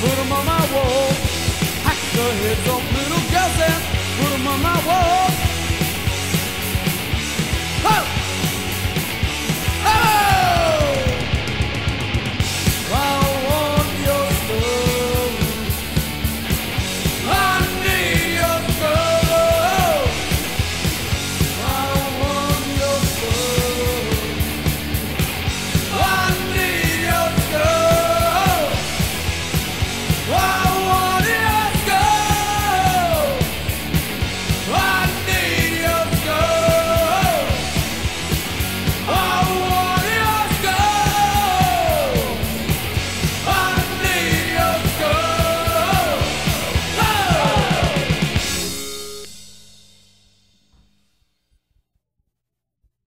put them on my wall. Hack the heads off.